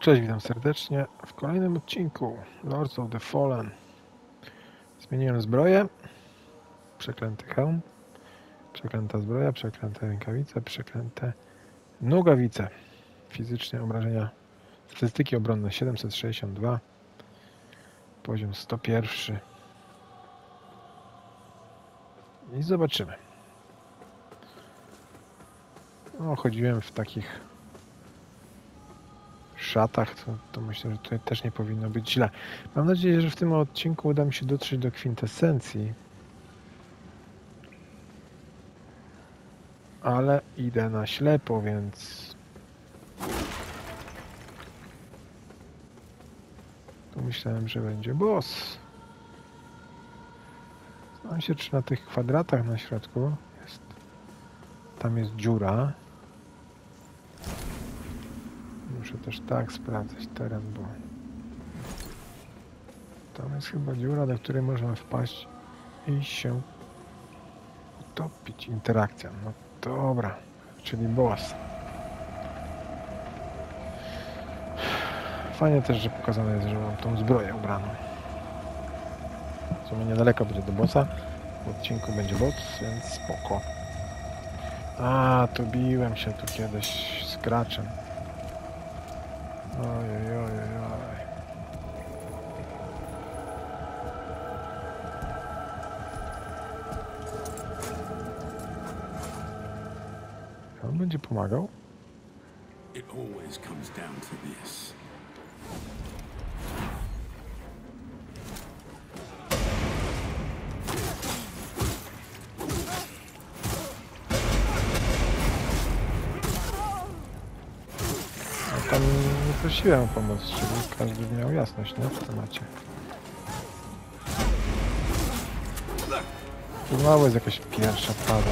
Cześć, witam serdecznie w kolejnym odcinku Lords of the Fallen. Zmieniłem zbroję. Przeklęty hełm. Przeklęta zbroja, przeklęte rękawice, przeklęte nogawice. Fizycznie obrażenia. Statystyki obronne 762. Poziom 101. I zobaczymy. No, chodziłem w takich szatach, to, to myślę, że tutaj też nie powinno być źle. Mam nadzieję, że w tym odcinku uda mi się dotrzeć do kwintesencji. Ale idę na ślepo, więc... Tu myślałem, że będzie boss. Zastanawiam się, czy na tych kwadratach na środku jest... Tam jest dziura. Muszę też tak sprawdzać teren, bo tam jest chyba dziura, do której można wpaść i się utopić. Interakcja. No dobra, czyli boss. Fajnie też, że pokazane jest, że mam tą zbroję ubraną. W sumie niedaleko będzie do bossa. W odcinku będzie boss, więc spoko. A, tu biłem się tu kiedyś z graczem. It always comes down to this. Prosiłem o pomoc, czyli każdy miał jasność, nie? W temacie. Tu znowu jest jakaś pierwsza faza.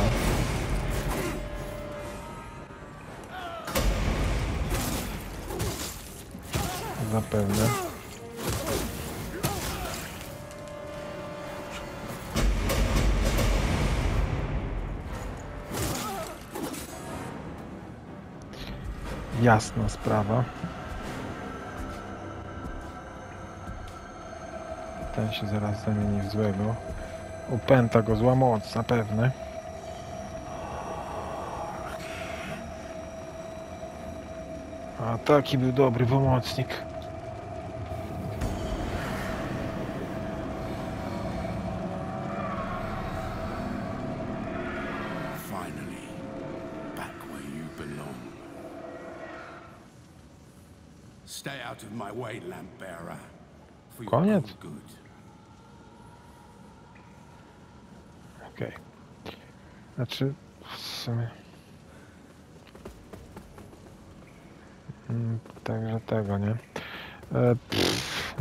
Zapewne. Jasna sprawa. Ten się zaraz zamieni w złego. Upęta go zła moc, zapewne. A taki był dobry pomocnik. Finally, Znaczy, w sumie... Mm, Także tego, nie? E, pff,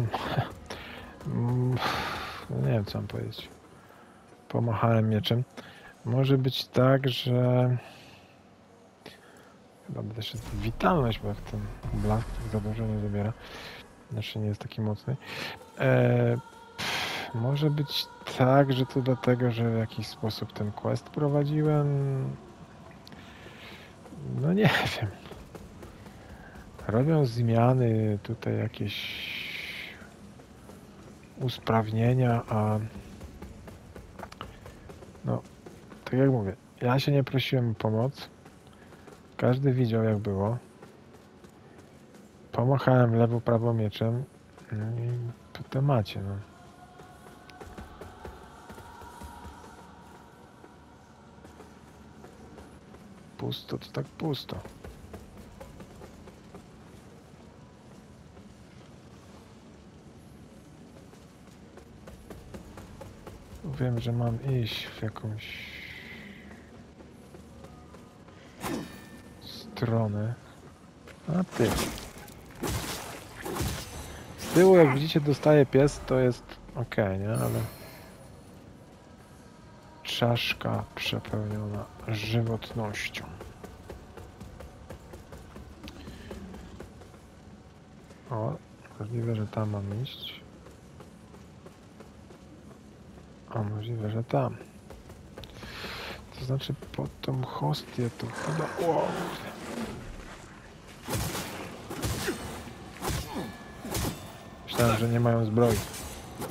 nie wiem, co mam powiedzieć. Pomachałem mieczem. Może być tak, że... Chyba też jest witalność, bo jak ten blask tak za dużo nie zabiera. Znaczy nie jest taki mocny. E, może być tak, że to dlatego, że w jakiś sposób ten quest prowadziłem. No nie wiem. Robią zmiany, tutaj jakieś usprawnienia, a no, tak jak mówię, ja się nie prosiłem o pomoc. Każdy widział jak było. Pomachałem lewo, prawo mieczem. No i po temacie, no. Pusto to tak pusto. Wiem, że mam iść w jakąś stronę. A ty. Z tyłu, jak widzicie, dostaje pies, to jest ok, nie? Ale czaszka przepełniona żywotnością. O, możliwe, że tam mam iść. A możliwe, że tam. To znaczy pod tą hostię to chyba... O, kurde. Myślałem, że nie mają zbroi,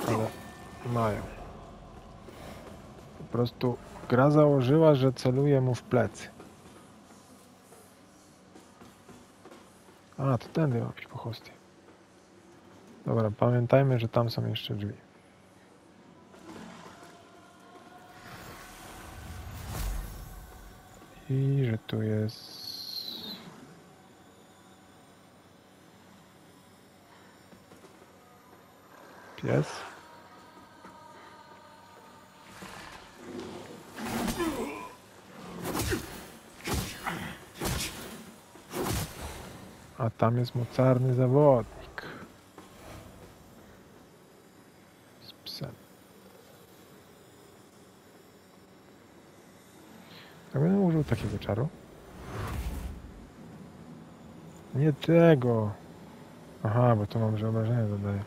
ale mają. Prostu gra założyła, że celuje mu w plecy. A, to tędy ma być po hostie. Dobra, pamiętajmy, że tam są jeszcze drzwi. I że tu jest... Pies. A tam jest mocarny zawodnik. Z psem. Ja będę użył takiego czaru. Nie tego. Aha, bo to mam, że obrażenia dodaję.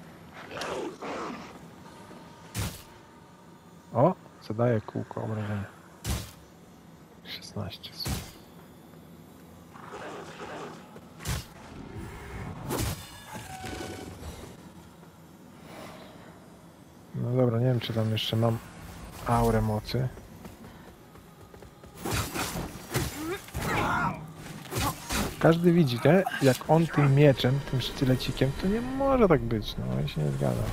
O, zadaję kółko obrażenia. 16. super. No dobra, nie czy tam jeszcze mam aurę mocy. Każdy widzi, nie? Jak on tym mieczem, tym sztylecikiem, to nie może tak być, no ja się nie zgadzam.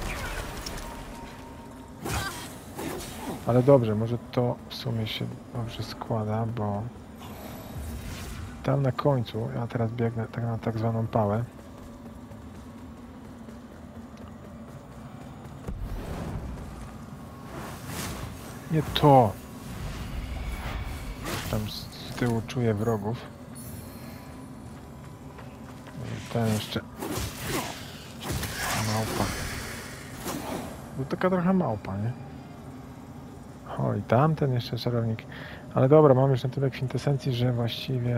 Ale dobrze, może to w sumie się dobrze składa, bo tam na końcu, ja teraz biegnę tak na tak zwaną pałę. Nie to! Tam z tyłu czuję wrogów. Ten jeszcze. Małpa. To taka trochę małpa, nie? O, i tamten jeszcze czarownik. Ale dobra, mam już na tyle kwintesencji, że właściwie...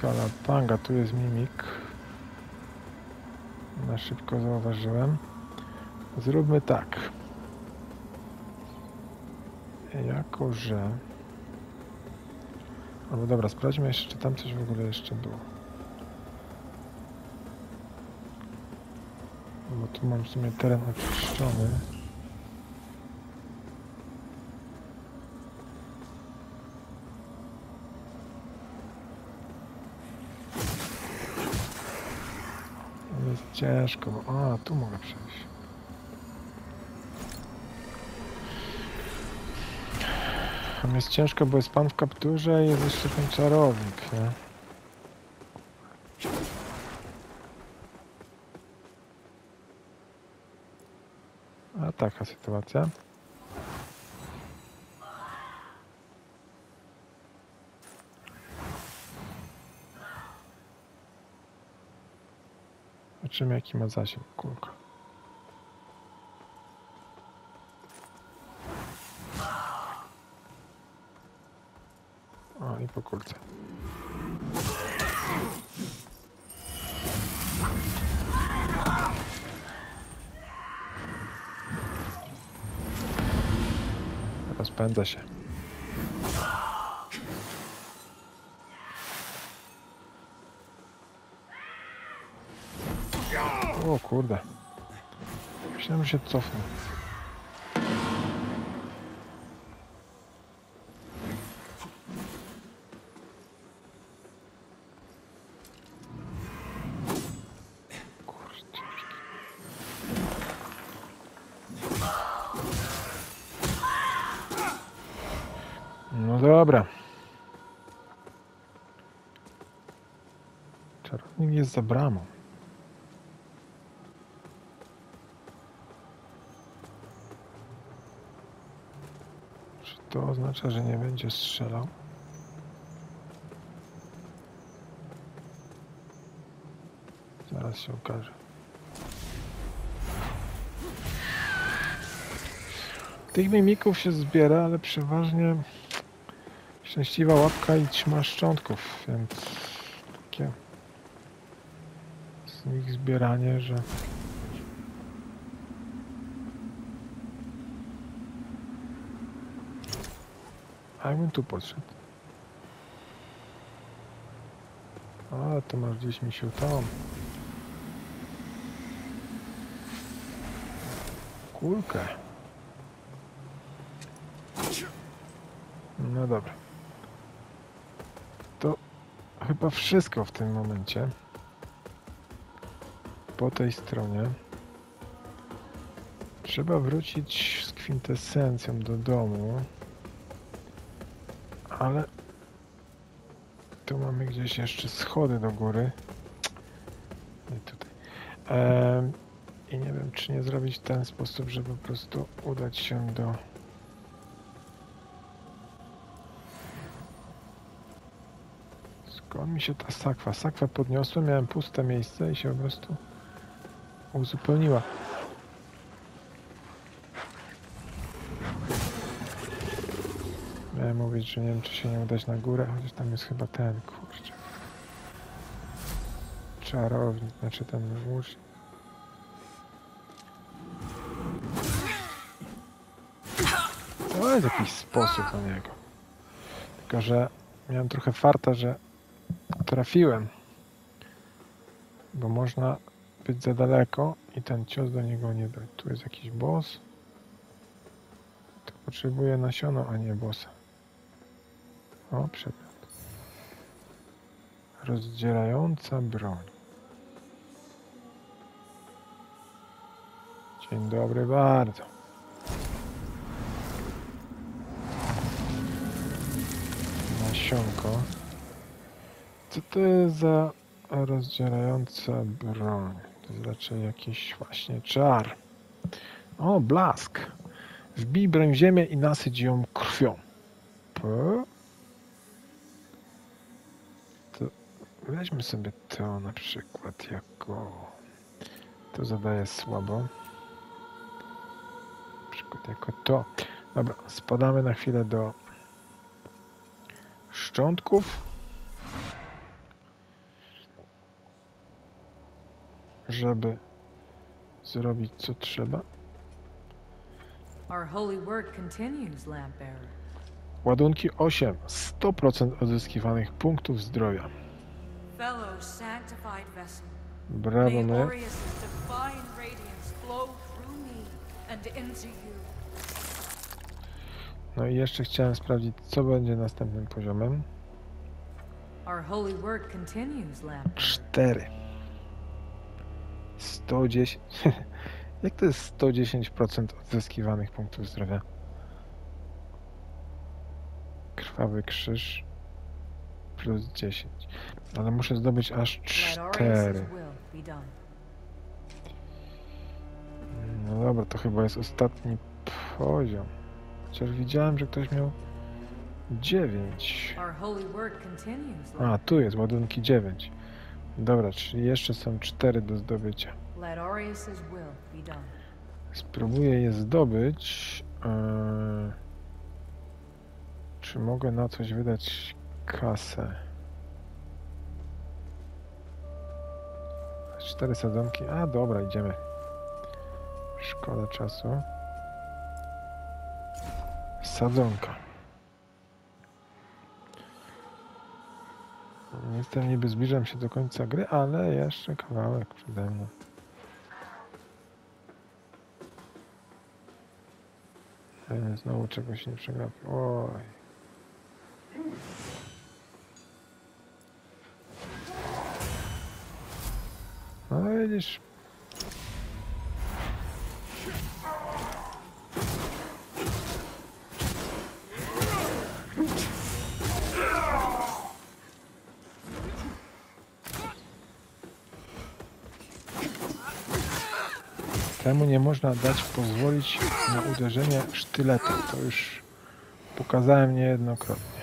Kalapanga, tu jest mimik. Na szybko zauważyłem. Zróbmy tak. Jako, że... Albo dobra, sprawdźmy jeszcze, czy tam coś w ogóle jeszcze było. Bo tu mam w sumie teren oczyszczony. Jest ciężko, bo... A, tu mogę przejść. Tam jest ciężko, bo jest pan w kapturze i jest jeszcze ten czarownik, nie? A taka sytuacja. Zobaczymy jaki ma zasięg kulka. O, i po kulce. Rozpędza się. O kurde. Myślałem, że się cofnę. Kurczę. No dobra. Czarownik jest za bramą. Czy to oznacza, że nie będzie strzelał? Zaraz się okaże. Tych mimików się zbiera, ale przeważnie szczęśliwa łapka i trzyma szczątków, więc ich zbieranie, że... A ja bym tu podszedł. A, to masz gdzieś mi się tam. Kulkę. No dobra. To chyba wszystko w tym momencie. Po tej stronie. Trzeba wrócić z kwintesencją do domu. Ale tu mamy gdzieś jeszcze schody do góry. Nie tutaj. Em, I nie wiem, czy nie zrobić w ten sposób, żeby po prostu udać się do. Skąd mi się ta sakwa? Sakwę podniosłem, miałem puste miejsce i się po prostu uzupełniła. Miałem mówić, że nie wiem, czy się nie udać na górę, chociaż tam jest chyba ten, kurczę. Czarownik, znaczy ten łóż. To jest jakiś sposób na niego. Tylko, że miałem trochę farta, że trafiłem. Bo można być za daleko i ten cios do niego nie dojść. Tu jest jakiś boss. Tu potrzebuję nasiono, a nie bossa. O, przedmiot. Rozdzielająca broń. Dzień dobry bardzo. Nasionko. Co to jest za rozdzielająca broń? To jest raczej jakiś właśnie czar. O, blask. Wbij broń w ziemię i nasyć ją krwią. Po? To weźmy sobie to na przykład jako... To zadaje słabo. Na przykład jako to. Dobra, spadamy na chwilę do szczątków. Żeby zrobić co trzeba. Ładunki 8. 100% odzyskiwanych punktów zdrowia. Brawo, my. No i jeszcze chciałem sprawdzić, co będzie następnym poziomem. Our 110. Jak to jest 110% odzyskiwanych punktów zdrowia? Krwawy krzyż plus 10. Ale muszę zdobyć aż Let 4. Aureus' will be done. No dobra, to chyba jest ostatni poziom. Chociaż widziałem, że ktoś miał 9. Our holy work continues, A, tu jest ładunki 9. Dobra, czyli jeszcze są 4 do zdobycia. Let Aureus' will be done. Spróbuję je zdobyć. Eee, czy mogę na coś wydać kasę? Cztery sadzonki. A, dobra, idziemy. Szkoda czasu. Sadzonka. Jestem niby zbliżam się do końca gry, ale jeszcze kawałek przede mną. E, Znowu czegoś nie przegapił. Oj. No widzisz. Temu nie można dać pozwolić na uderzenie sztyletem. To już pokazałem niejednokrotnie.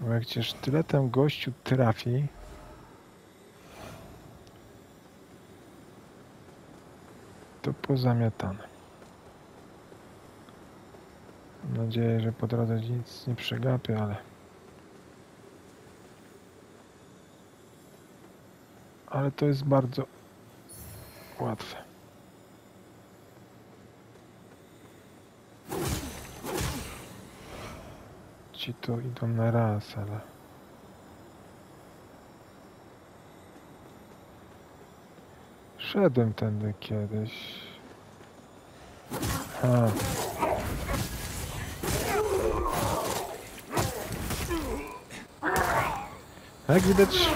Bo jak cię sztyletem gościu trafi, to pozamiatane. Mam nadzieję, że po drodze nic nie przegapię, ale... Ale to jest bardzo łatwe. Ci tu idą na raz, ale... Szedłem tędy kiedyś. Jak widać,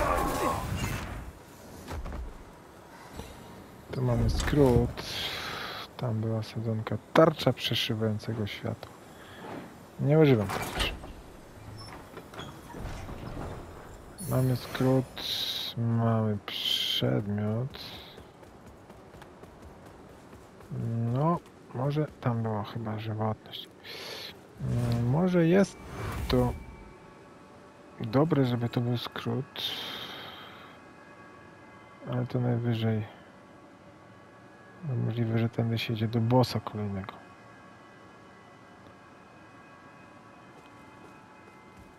mamy skrót. Tam była sadzonka tarcza przeszywającego światła. Nie używam tarczy. Mamy skrót, mamy przedmiot. No, może tam była chyba żywotność. Mm, Może jest to dobre, żeby to był skrót, ale to najwyżej no możliwe, że tędy się idzie do bossa kolejnego.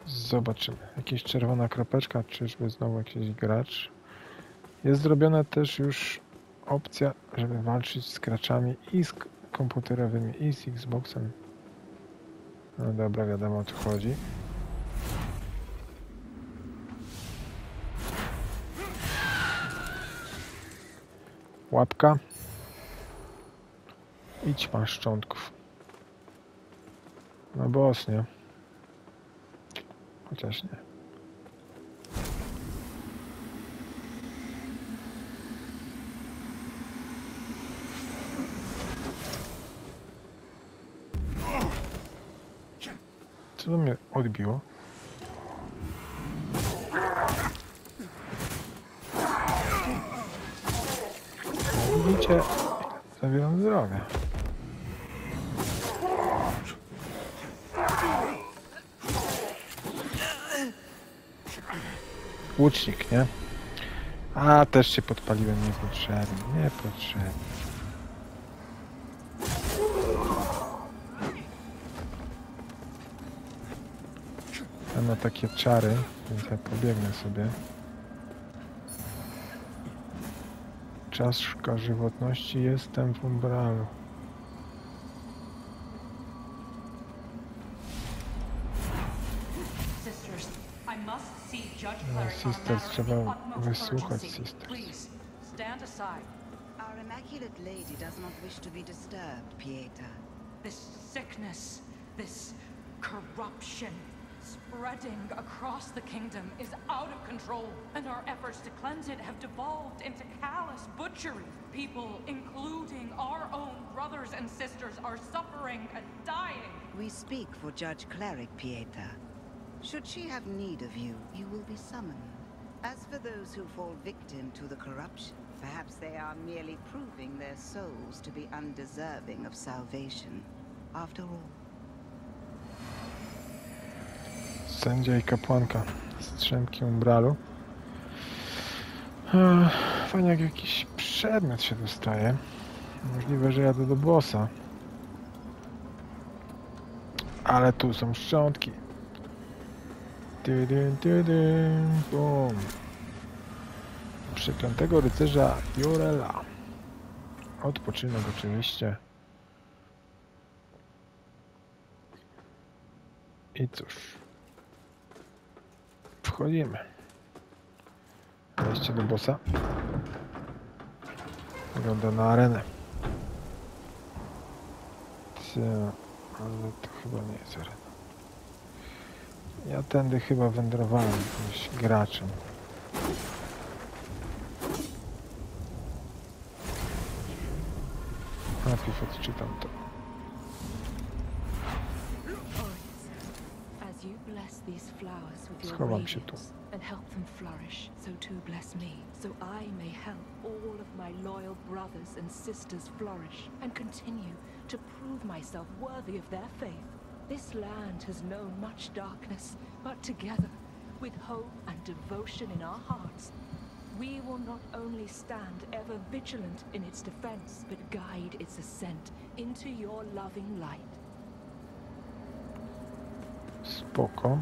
Zobaczymy. Jakaś czerwona kropeczka, czyżby znowu jakiś gracz. Jest zrobiona też już opcja, żeby walczyć z graczami i z komputerowymi, i z Xboxem. No dobra, wiadomo o co chodzi. Łapka. Idź pan szczątków. No boss, nie? Chociaż nie. Co to mnie odbiło? Zabieram zdrowie. Łucznik, nie? A, też się podpaliłem niepotrzebnie, niepotrzebnie. A na takie czary, więc ja pobiegnę sobie. Czaszka żywotności, jestem w umbralu. No, sisters, trzeba wysłuchać sisters. Our Immaculate Lady does not wish to be disturbed, Pieta. This sickness, this corruption spreading across the kingdom is out of control, and our efforts to cleanse it have devolved into callous butchery. People, including our own brothers and sisters, are suffering and dying. We speak for Judge Cleric, Pieta. Should she have need of you, you will be summoned. As for those who fall victim to the corruption, perhaps they are merely proving their souls to be undeserving of salvation. After all, Sędzia i kapłanka Strzemki Umbralu. Ech, Fajnie jak jakiś przedmiot się dostaje. Możliwe, że jadę do bossa. Ale tu są szczątki. Tydyn, tydyn, bum. Przeklętego rycerza Jurela. Odpoczynek oczywiście. I cóż. Wchodzimy. Wejście do bossa. Wygląda na arenę. Cia, ale to chyba nie jest arena. Ja tędy chyba wędrowałem jakimś graczem. Najpierw odczytam to. These flowers with your radiance and help them flourish, so too bless me, so I may help all of my loyal brothers and sisters flourish and continue to prove myself worthy of their faith. This land has known much darkness, but together, with hope and devotion in our hearts, we will not only stand ever vigilant in its defense, but guide its ascent into your loving light. Spoko.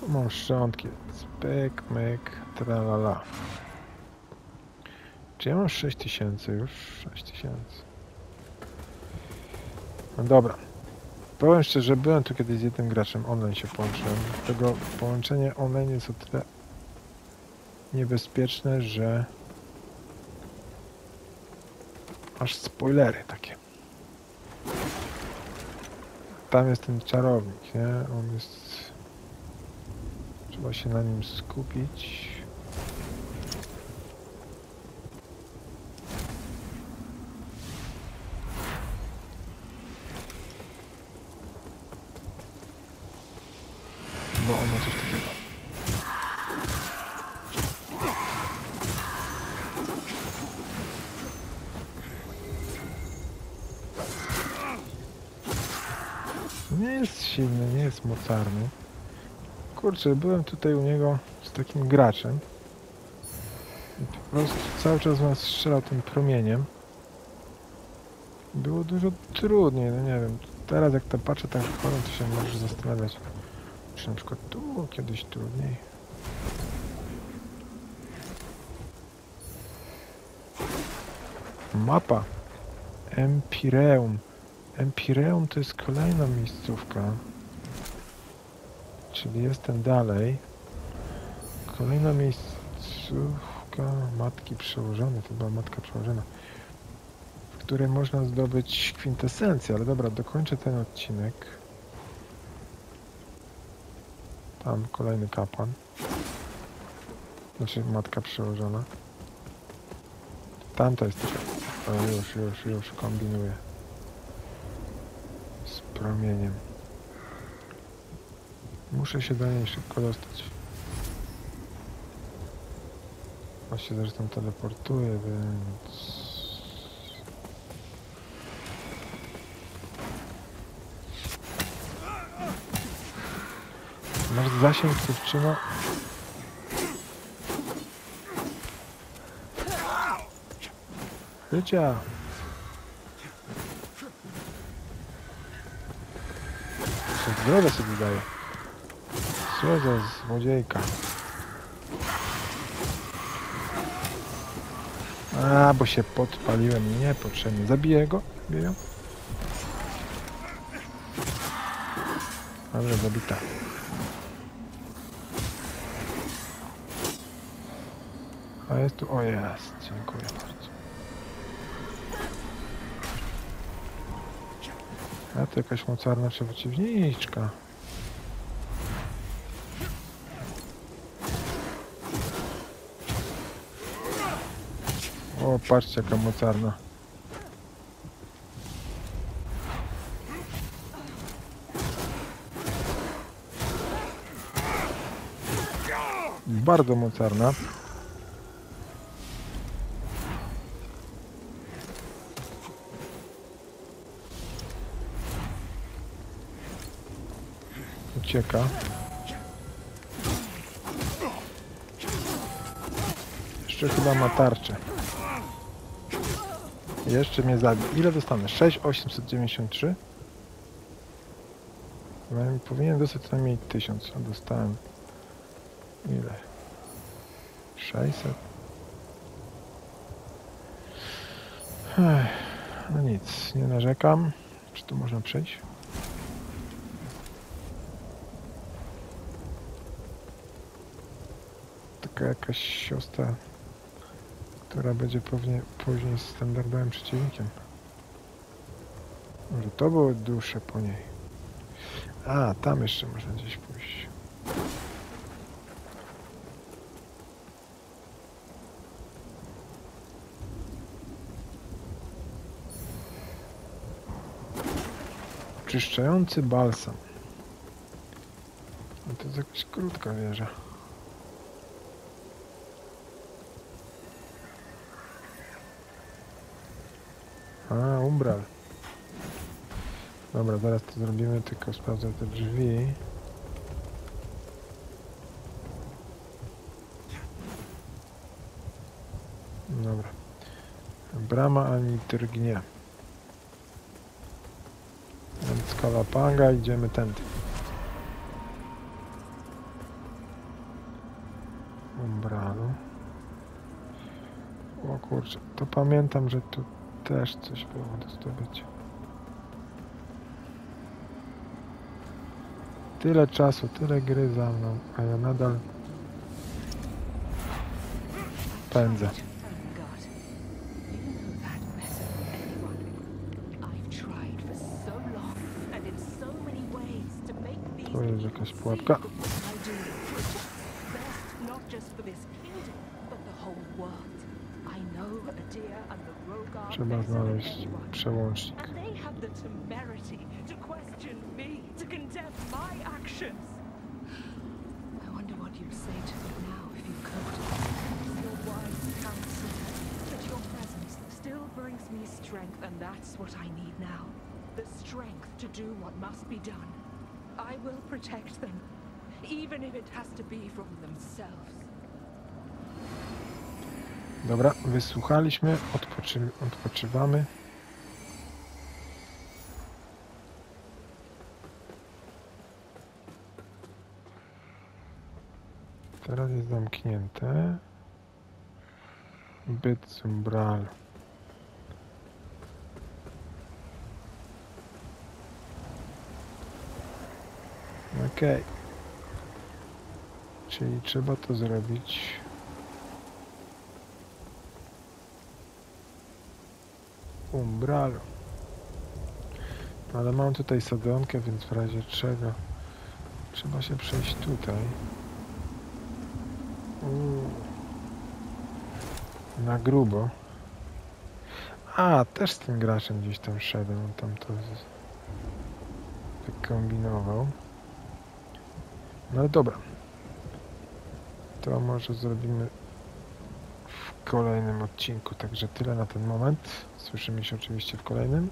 Tu mam szczątki. Spek, myk, tralala. Czy ja mam 6000 już? 6000. No dobra. Powiem szczerze, byłem tu kiedyś z jednym graczem online się połączyłem. Tego połączenie online jest o tyle niebezpieczne, że Aż spoilery takie. Tam jest ten czarownik, nie? On jest... Trzeba się na nim skupić. Bo ono coś takiego. Nie jest silny, nie jest mocarny. Kurczę, byłem tutaj u niego z takim graczem. I po prostu cały czas nas strzelał tym promieniem. Było dużo trudniej, no nie wiem. Teraz jak to patrzę tak kolor, to się możesz zastanawiać. Czy na przykład tu było kiedyś trudniej. Mapa. Empireum. Empireum to jest kolejna miejscówka. Czyli jestem dalej. Kolejna miejscówka matki przełożonej. To była matka przełożona. W której można zdobyć kwintesencję. Ale dobra, dokończę ten odcinek. Tam kolejny kapłan. Znaczy matka przełożona. Tamta jest też. O, już, już, już kombinuję. Z promieniem. Muszę się do niej szybko dostać. Właśnie zresztą teleportuję, więc... Masz zasięg dziewczyno? Życia! Zdrowie sobie daje. Co za złodziejka. A, bo się podpaliłem niepotrzebnie. Zabiję go? Zabiję? Dobrze, zabita. A jest tu... O, jest. Dziękuję bardzo. A to jakaś mocarna przeciwniczka. O, patrzcie jaka mocarna. Bardzo mocarna. Ucieka. Jeszcze chyba ma tarczę. Jeszcze mnie zabił. Ile dostanę? 6893? No i Powinien dostać co najmniej 1000, a dostałem... Ile? 600? Ech, no nic, nie narzekam. Czy tu można przejść? Taka jakaś siostra która będzie pewnie później standardowym przeciwnikiem. Może to były dusze po niej. A, tam jeszcze można gdzieś pójść. Czyszczający balsam. No to jest jakaś krótka wieża. A, umbral. Dobra, zaraz to zrobimy, tylko sprawdzę te drzwi. Dobra. Brama ani drgnie. Więc kalapanga, idziemy tędy. Umbralu. O kurczę, to pamiętam, że tu też coś było do zdobycia. Tyle czasu, tyle gry za mną, a ja nadal pędzę. To jest jakaś pułapka. Presence still brings me strength, and that's what I need now. The strength to do what must be done. I will protect them, even if it has to be from themselves. Dobra, wysłuchaliśmy, odpoczy, odpoczywamy. Teraz jest zamknięte. Byt z umbral. Okej. Czyli trzeba to zrobić. Umbralu. Ale mam tutaj sadzonkę, więc w razie czego trzeba się przejść tutaj. Uuu. Na grubo. A, też z tym graczem gdzieś tam szedłem, tam to wykombinował. No dobra. To może zrobimy kolejnym odcinku. Także tyle na ten moment. Słyszymy się oczywiście w kolejnym.